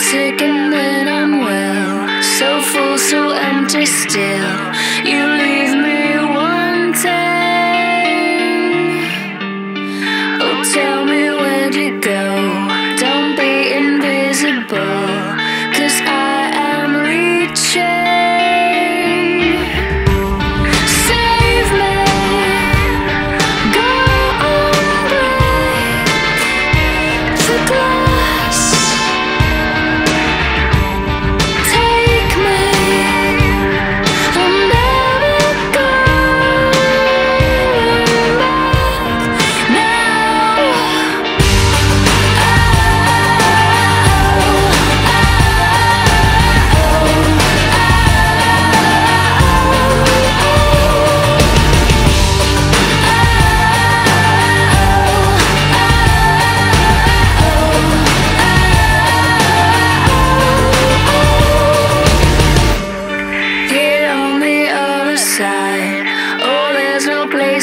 sick and then I'm well, so full, so empty still. You leave.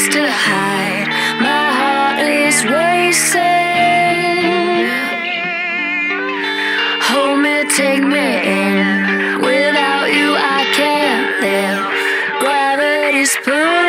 to hide. My heart is racing. Hold me, take me in. Without you, I can't live. Gravity's pulling.